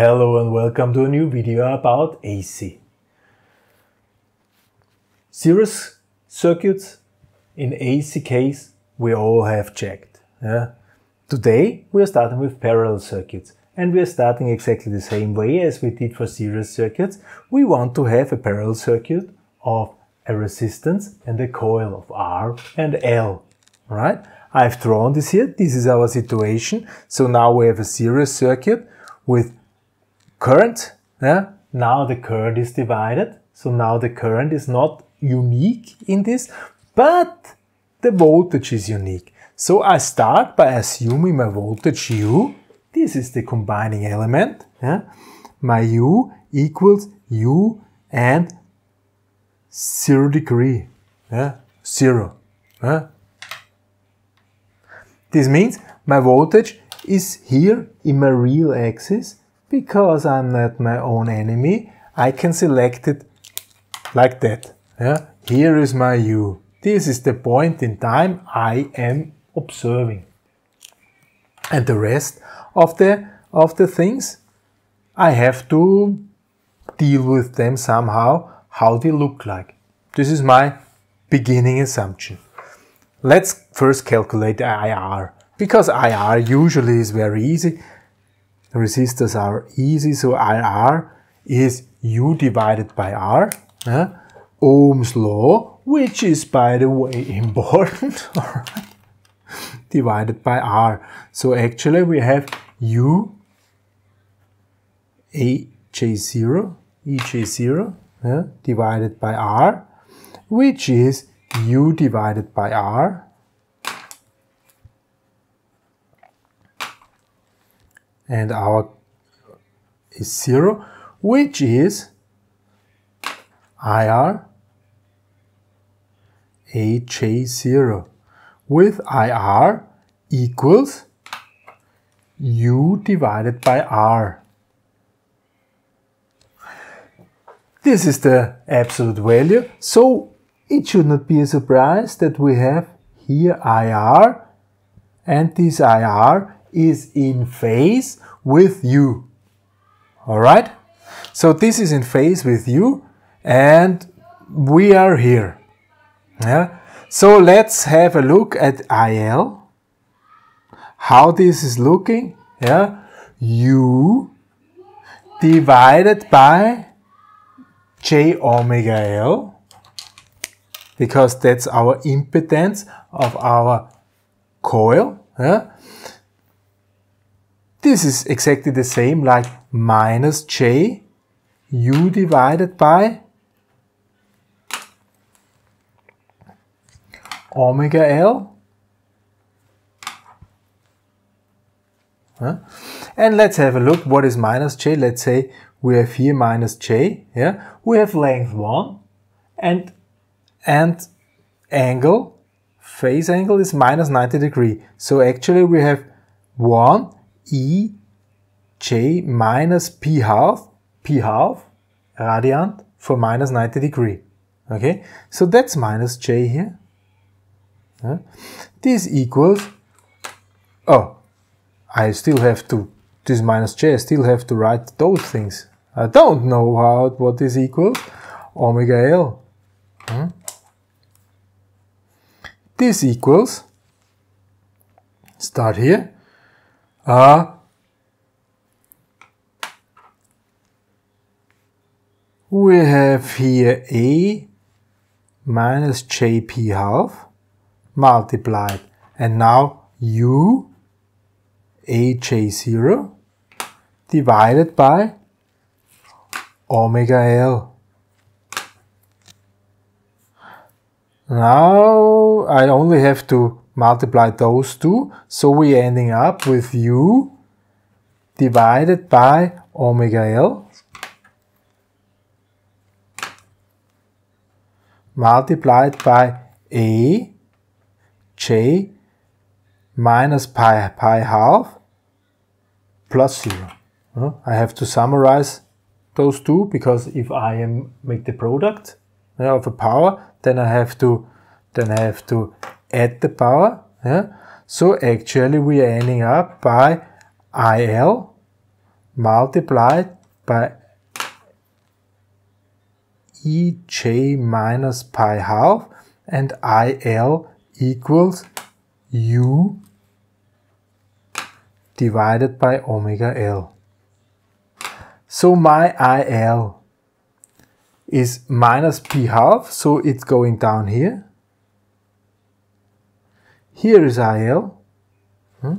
Hello and welcome to a new video about AC. Series circuits in AC case we all have checked. Yeah? Today we are starting with parallel circuits and we are starting exactly the same way as we did for series circuits. We want to have a parallel circuit of a resistance and a coil of R and L. Right? I've drawn this here. This is our situation. So now we have a series circuit with current. Yeah? Now the current is divided. So now the current is not unique in this, but the voltage is unique. So I start by assuming my voltage U. This is the combining element. Yeah? My U equals U and 0 degree. Yeah? 0. Yeah? This means my voltage is here in my real axis because I'm not my own enemy, I can select it like that. Yeah? Here is my U. This is the point in time I am observing. And the rest of the, of the things, I have to deal with them somehow, how they look like. This is my beginning assumption. Let's first calculate the IR, because IR usually is very easy resistors are easy, so IR is U divided by R. Uh, Ohm's law, which is by the way important, divided by R. So actually we have U AJ0, EJ0 uh, divided by R, which is U divided by R and our is 0, which is IR AJ0 with IR equals U divided by R. This is the absolute value, so it should not be a surprise that we have here IR and this IR is in phase with U. Alright? So this is in phase with U and we are here. Yeah? So let's have a look at IL. How this is looking. Yeah? U divided by J omega L because that's our impedance of our coil. Yeah? This is exactly the same like minus j u divided by omega L. Huh? And let's have a look what is minus j. Let's say we have here minus j. Yeah, we have length 1 and and angle phase angle is minus 90 degree. So actually we have 1 E j minus p half, p half radiant for minus 90 degree. Okay, so that's minus j here. This equals, oh, I still have to, this minus j, I still have to write those things. I don't know how, what this equals. Omega L. Hmm? This equals, start here, uh, we have here A minus JP half multiplied and now U AJ0 divided by omega L. Now I only have to multiply those two, so we're ending up with u divided by omega L multiplied by a j minus pi, pi half plus 0. I have to summarize those two because if I am make the product uh, of a power, then I have to then I have to add the power. Yeah? So actually we are ending up by IL multiplied by ej minus pi half and il equals u divided by omega L. So my IL is minus P half, so it's going down here. Here is IL. Hmm?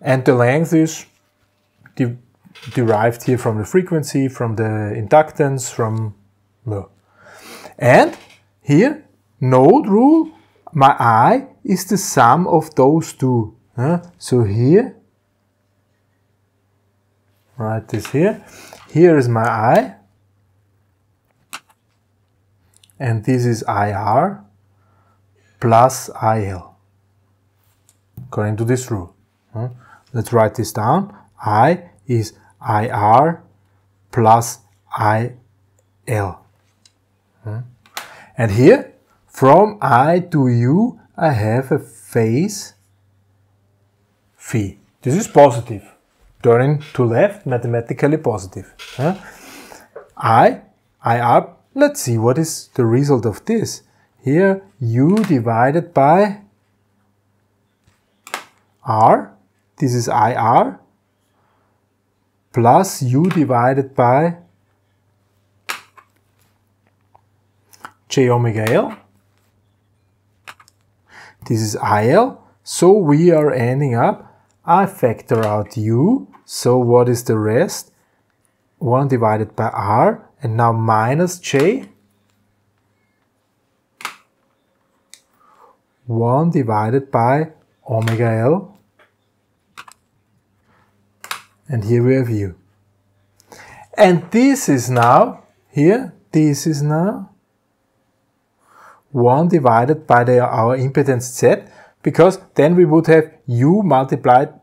And the length is de derived here from the frequency, from the inductance, from... And here, node rule, my I is the sum of those two. So here, write this here. Here is my I, and this is IR plus IL, according to this rule. Huh? Let's write this down. I is IR plus IL. Huh? Hmm? And here, from I to U, I have a phase phi. This is positive. Turning to left, mathematically positive. Huh? I, IR, let's see what is the result of this. Here, U divided by R, this is IR, plus U divided by J omega L. This is IL. So we are ending up I factor out u, so what is the rest? 1 divided by r, and now minus j. 1 divided by omega L. And here we have u. And this is now, here, this is now 1 divided by the, our impedance Z, because then we would have u multiplied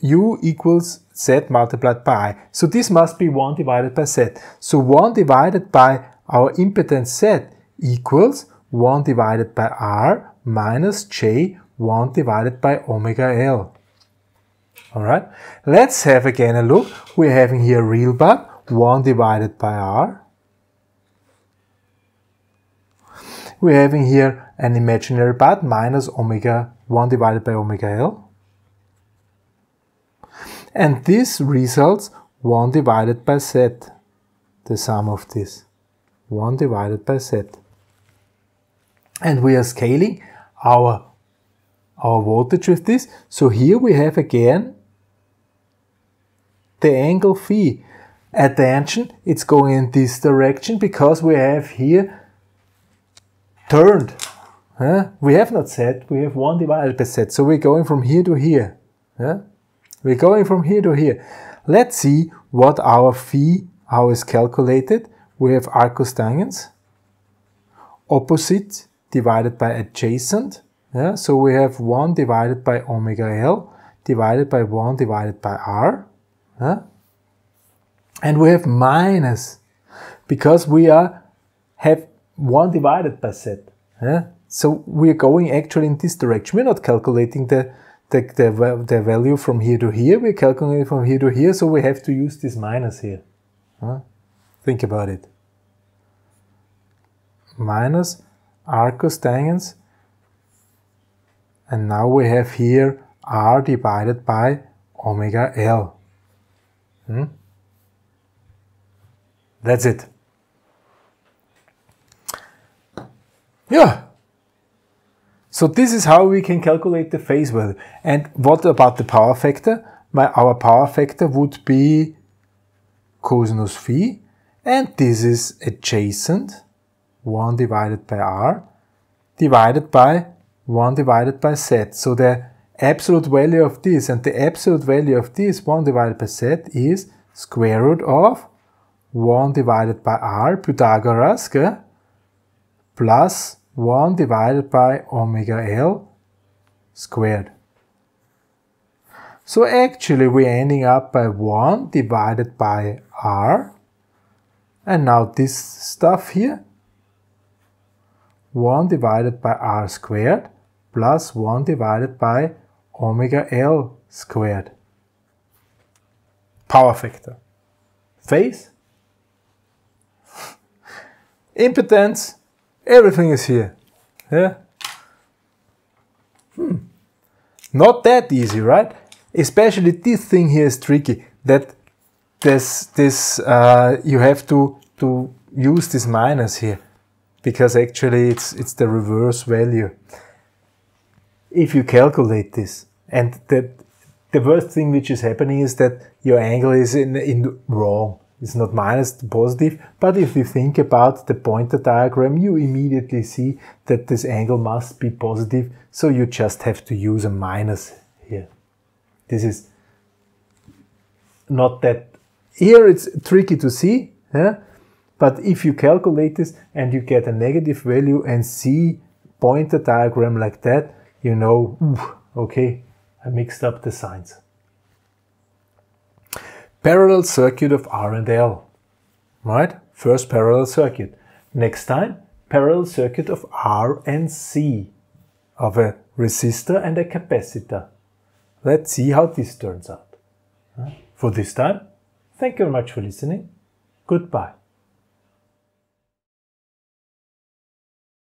u equals z multiplied by i. So this must be 1 divided by z. So 1 divided by our impedance z equals 1 divided by r minus j 1 divided by omega L. Alright, let's have again a look. We're having here real part 1 divided by r. We're having here an imaginary part minus omega 1 divided by omega L and this results 1 divided by z, the sum of this. 1 divided by z. And we are scaling our, our voltage with this. So here we have again the angle phi. Attention, it's going in this direction because we have here turned. Huh? We have not set, we have 1 divided by set. So we're going from here to here. Huh? We're going from here to here. Let's see what our phi, how is calculated. We have arctangents, opposite divided by adjacent. Yeah, so we have 1 divided by omega L divided by 1 divided by R. Yeah? And we have minus because we are have 1 divided by z. Yeah? So we are going actually in this direction. We're not calculating the the, the, the value from here to here, We're calculating from here to here, so we have to use this minus here. Think about it. Minus r cosine, and now we have here r divided by omega L. Hmm? That's it. Yeah. So this is how we can calculate the phase value. And what about the power factor? My, our power factor would be cosinus phi, and this is adjacent, 1 divided by r, divided by 1 divided by z. So the absolute value of this and the absolute value of this 1 divided by z is square root of 1 divided by r, Pythagoras, plus 1 divided by omega L squared. So actually we're ending up by 1 divided by R. And now this stuff here, 1 divided by R squared plus 1 divided by omega L squared. power factor. Phase, impedance, everything is here. Yeah. Hmm. Not that easy, right? Especially this thing here is tricky. That this this uh, you have to to use this minus here because actually it's it's the reverse value. If you calculate this, and the the worst thing which is happening is that your angle is in in wrong. It's not minus the positive, but if you think about the pointer diagram, you immediately see that this angle must be positive, so you just have to use a minus here. This is not that, here it's tricky to see, yeah? But if you calculate this and you get a negative value and see pointer diagram like that, you know, okay, I mixed up the signs parallel circuit of R and L. Right? First parallel circuit. Next time, parallel circuit of R and C of a resistor and a capacitor. Let's see how this turns out. For this time, thank you very much for listening. Goodbye.